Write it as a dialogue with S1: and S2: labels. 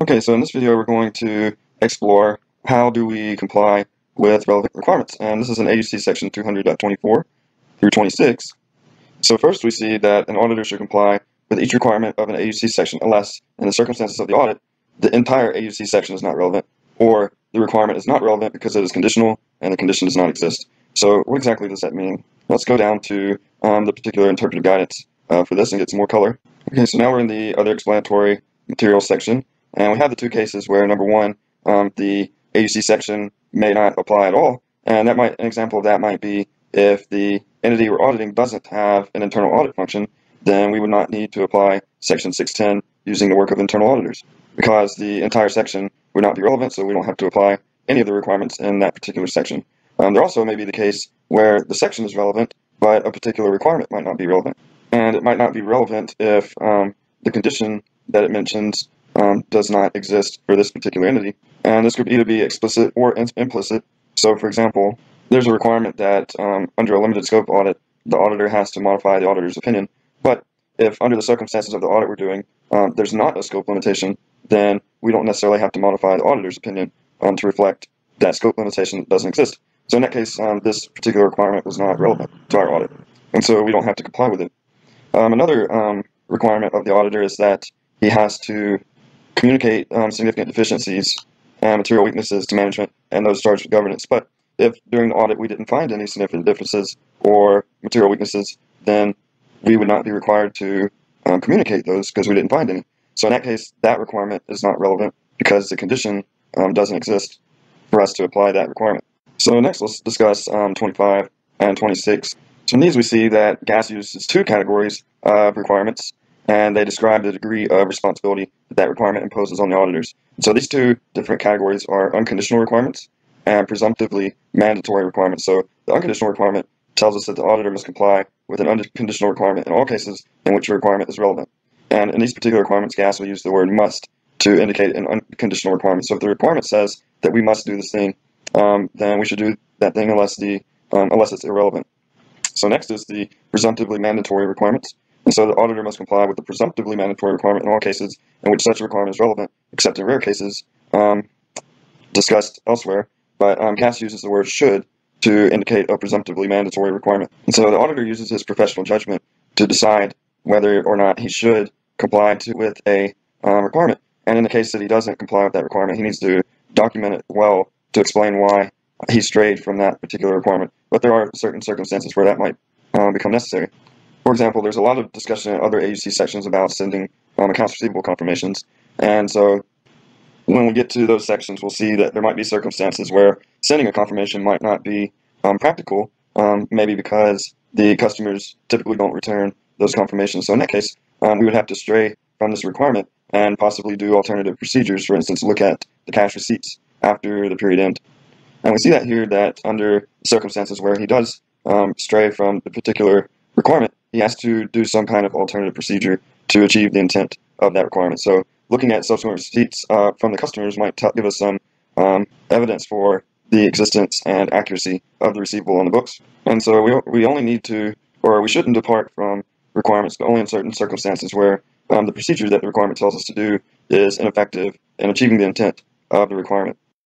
S1: Okay, so in this video we're going to explore how do we comply with relevant requirements. And this is in AUC section 200.24 through 26. So first we see that an auditor should comply with each requirement of an AUC section unless, in the circumstances of the audit, the entire AUC section is not relevant or the requirement is not relevant because it is conditional and the condition does not exist. So what exactly does that mean? Let's go down to um, the particular interpretive guidance uh, for this and get some more color. Okay, so now we're in the other explanatory materials section, and we have the two cases where number one, um, the AUC section may not apply at all, and that might an example of that might be if the entity we're auditing doesn't have an internal audit function, then we would not need to apply section 610 using the work of internal auditors because the entire section would not be relevant, so we don't have to apply any of the requirements in that particular section. Um, there also may be the case where the section is relevant, but a particular requirement might not be relevant. And it might not be relevant if um, the condition that it mentions um, does not exist for this particular entity. And this could either be explicit or implicit. So, for example, there's a requirement that um, under a limited scope audit, the auditor has to modify the auditor's opinion. But if under the circumstances of the audit we're doing, um, there's not a scope limitation, then we don't necessarily have to modify the auditor's opinion um, to reflect that scope limitation doesn't exist. So in that case, um, this particular requirement was not relevant to our audit, and so we don't have to comply with it. Um, another requirement of the auditor is that he has to communicate um, significant deficiencies and material weaknesses to management and those charged with governance. But if during the audit we didn't find any significant differences or material weaknesses, then we would not be required to um, communicate those because we didn't find any. So in that case, that requirement is not relevant because the condition um, doesn't exist for us to apply that requirement. So next let's discuss um, 25 and 26. So in these we see that GAAS uses two categories of requirements and they describe the degree of responsibility that that requirement imposes on the auditors. So these two different categories are unconditional requirements and presumptively mandatory requirements. So the unconditional requirement tells us that the auditor must comply with an unconditional requirement in all cases in which a requirement is relevant. And in these particular requirements, GAAS will use the word must to indicate an unconditional requirement. So if the requirement says that we must do this thing, um, then we should do that thing unless the um, unless it's irrelevant. So next is the presumptively mandatory requirements. And so the auditor must comply with the presumptively mandatory requirement in all cases in which such a requirement is relevant, except in rare cases um, discussed elsewhere. But um, GAAS uses the word should to indicate a presumptively mandatory requirement. And so the auditor uses his professional judgment to decide whether or not he should comply to, with a um, requirement. And in the case that he doesn't comply with that requirement, he needs to document it well to explain why he strayed from that particular requirement. But there are certain circumstances where that might uh, become necessary. For example, there's a lot of discussion in other AUC sections about sending um, accounts receivable confirmations. And so when we get to those sections, we'll see that there might be circumstances where sending a confirmation might not be um, practical, um, maybe because the customers typically don't return those confirmations. So in that case, um, we would have to stray from this requirement and possibly do alternative procedures. For instance, look at the cash receipts after the period end. And we see that here that under circumstances where he does um, stray from the particular requirement, he has to do some kind of alternative procedure to achieve the intent of that requirement. So looking at subsequent receipts uh, from the customers might give us some um, evidence for the existence and accuracy of the receivable on the books. And so we, we only need to, or we shouldn't depart from requirements, but only in certain circumstances where um, the procedure that the requirement tells us to do is ineffective in achieving the intent of the requirement.